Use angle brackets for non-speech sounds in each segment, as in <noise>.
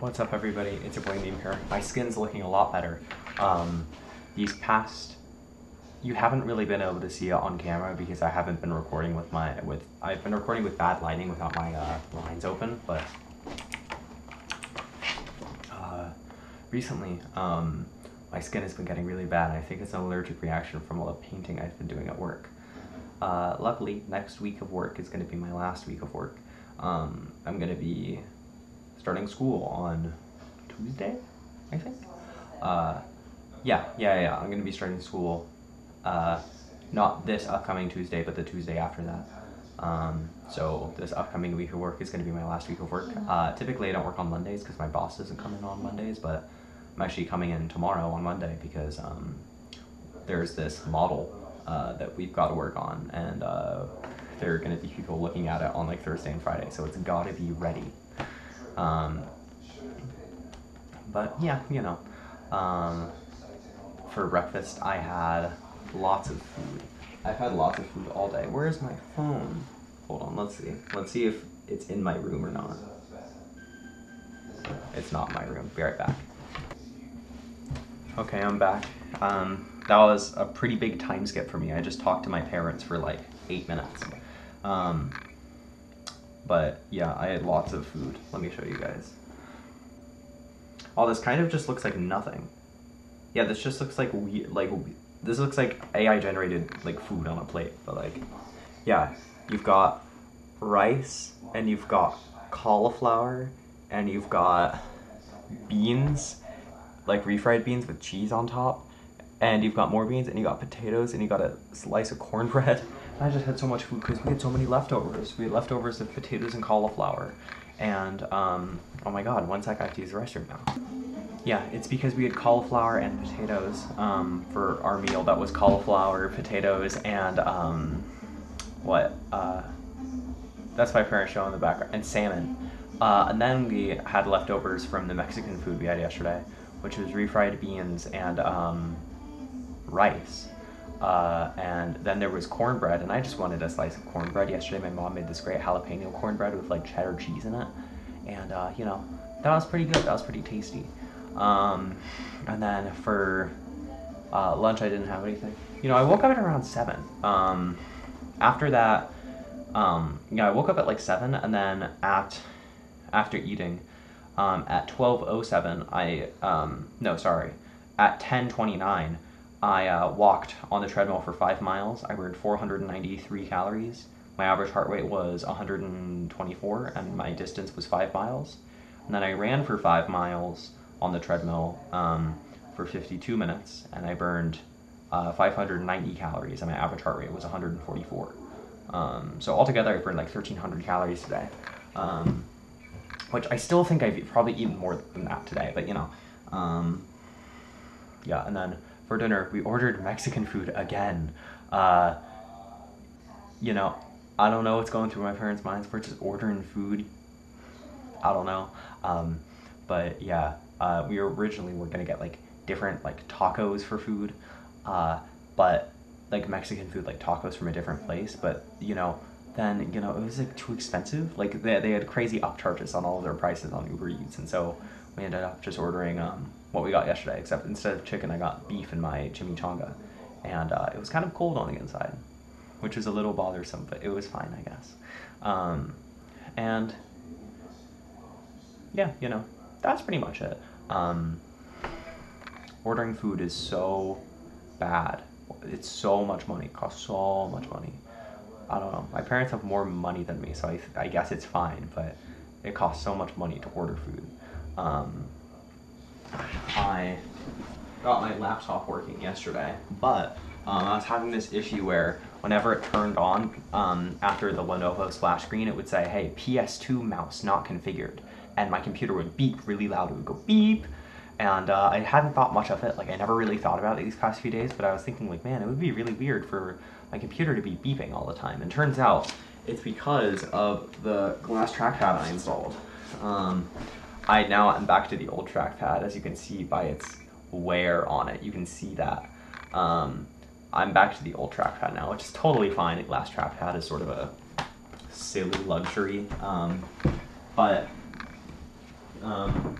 What's up, everybody? It's your boy Meme here. My skin's looking a lot better. Um, these past, you haven't really been able to see it on camera because I haven't been recording with my with. I've been recording with bad lighting without my uh, lines open, but uh, recently, um, my skin has been getting really bad. I think it's an allergic reaction from all the painting I've been doing at work. Uh, luckily, next week of work is going to be my last week of work. Um, I'm going to be starting school on Tuesday, I think. Uh, yeah, yeah, yeah. I'm going to be starting school uh, not this upcoming Tuesday, but the Tuesday after that. Um, so this upcoming week of work is going to be my last week of work. Uh, typically, I don't work on Mondays because my boss doesn't come in on Mondays, but I'm actually coming in tomorrow on Monday because um, there's this model uh, that we've got to work on, and uh, there are going to be people looking at it on like Thursday and Friday, so it's got to be ready. Um, but yeah, you know, um, for breakfast I had lots of food. I've had lots of food all day. Where's my phone? Hold on, let's see. Let's see if it's in my room or not. It's not my room. Be right back. Okay, I'm back. Um, that was a pretty big time skip for me. I just talked to my parents for like eight minutes. Um, but yeah, I had lots of food. Let me show you guys. All this kind of just looks like nothing. Yeah, this just looks like we like this looks like AI generated like food on a plate, but like yeah, you've got rice and you've got cauliflower and you've got beans, like refried beans with cheese on top, and you've got more beans and you got potatoes and you got a slice of cornbread. <laughs> I just had so much food because we had so many leftovers. We had leftovers of potatoes and cauliflower. And, um, oh my god, one sec, I have to use the restroom now. Yeah, it's because we had cauliflower and potatoes um, for our meal. That was cauliflower, potatoes, and um, what? Uh, that's my parents' show in the background, and salmon. Uh, and then we had leftovers from the Mexican food we had yesterday, which was refried beans and um, rice. Uh, and then there was cornbread, and I just wanted a slice of cornbread. Yesterday, my mom made this great jalapeno cornbread with like cheddar cheese in it, and uh, you know that was pretty good. That was pretty tasty. Um, and then for uh, lunch, I didn't have anything. You know, I woke up at around seven. Um, after that, um, yeah, I woke up at like seven, and then at after eating, um, at twelve oh seven, I um, no, sorry, at ten twenty nine. I uh, walked on the treadmill for five miles. I burned 493 calories. My average heart rate was 124, and my distance was five miles. And then I ran for five miles on the treadmill um, for 52 minutes, and I burned uh, 590 calories, and my average heart rate was 144. Um, so altogether, I burned like 1,300 calories today, um, which I still think I've probably eaten more than that today. But you know, um, yeah. And then for dinner, we ordered Mexican food again. Uh, you know, I don't know what's going through my parents' minds. We're just ordering food. I don't know. Um, but yeah, uh, we originally were gonna get like different like tacos for food, uh, but like Mexican food, like tacos from a different place. But you know, then you know it was like too expensive. Like they they had crazy upcharges on all of their prices on Uber Eats, and so we ended up just ordering um, what we got yesterday. Except instead of chicken, I got beef in my chimichanga, and uh, it was kind of cold on the inside, which was a little bothersome, but it was fine, I guess. Um, and yeah, you know, that's pretty much it. Um, ordering food is so bad. It's so much money. It costs so much money. I don't know. My parents have more money than me, so I, I guess it's fine. But it costs so much money to order food. Um, I got my laptop working yesterday, but um, I was having this issue where whenever it turned on um, after the Lenovo splash screen, it would say, "Hey, PS2 mouse not configured," and my computer would beep really loud. It would go beep, and uh, I hadn't thought much of it. Like I never really thought about it these past few days, but I was thinking, like, man, it would be really weird for my computer to be beeping all the time. And turns out it's because of the glass trackpad I installed. Um, I now am back to the old trackpad, as you can see by its wear on it. You can see that. Um, I'm back to the old trackpad now, which is totally fine. A glass trackpad is sort of a silly luxury. Um, but um,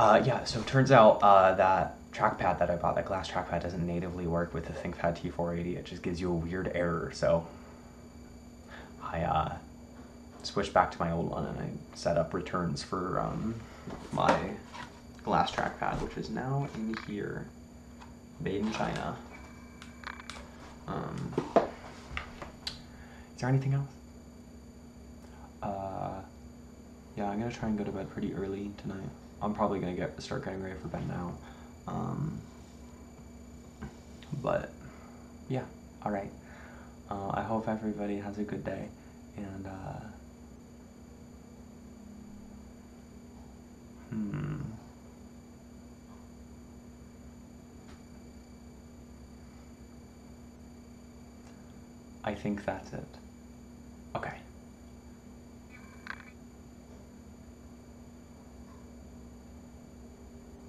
Uh, yeah, so it turns out uh, that trackpad that I bought, that glass trackpad, doesn't natively work with the ThinkPad T480. It just gives you a weird error. So I uh, switched back to my old one and I set up returns for um, my glass trackpad, which is now in here, made in China. Um, is there anything else? Uh, yeah, I'm gonna try and go to bed pretty early tonight. I'm probably gonna get start getting ready for bed now. Um, but yeah, all right. Uh, I hope everybody has a good day, and uh, hmm. I think that's it. Okay.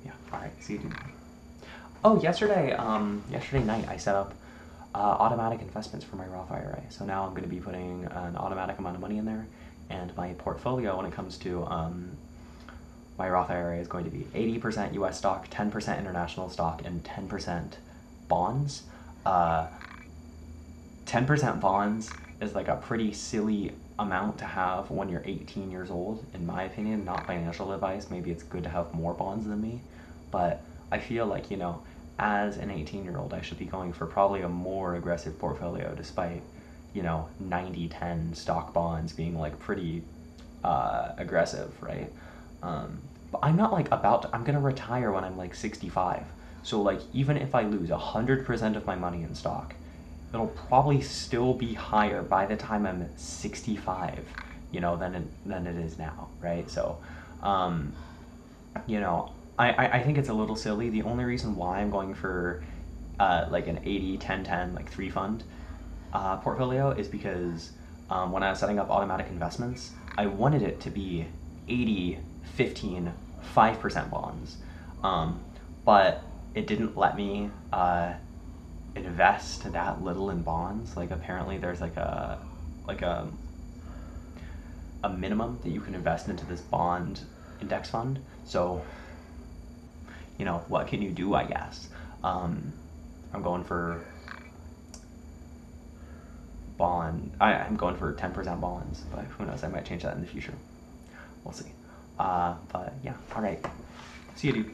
Yeah, alright, see you. Oh, yesterday, um, yesterday night I set up uh, automatic investments for my Roth IRA. So now I'm going to be putting an automatic amount of money in there, and my portfolio when it comes to um, my Roth IRA is going to be 80% US stock, 10% international stock, and 10% bonds. Uh, 10% bonds is like a pretty silly amount to have when you're 18 years old, in my opinion. Not financial advice. Maybe it's good to have more bonds than me. But I feel like, you know, as an 18 year old, I should be going for probably a more aggressive portfolio despite, you know, 90 10 stock bonds being like pretty uh, aggressive, right? Um, but I'm not like about to, I'm gonna retire when I'm like 65. So, like, even if I lose 100% of my money in stock, it'll probably still be higher by the time I'm 65, you know, than it, than it is now, right? So, um, you know, I, I, I think it's a little silly. The only reason why I'm going for uh, like an 80, 10, 10, like three fund uh, portfolio is because um, when I was setting up automatic investments, I wanted it to be 80, 15, 5% bonds. Um, but it didn't let me uh, invest that little in bonds. Like apparently there's like a like a a minimum that you can invest into this bond index fund. So you know what can you do? I guess um, I'm going for bond. I, I'm going for 10% bonds, but who knows? I might change that in the future. We'll see. Uh, but yeah, all right. See you, dude.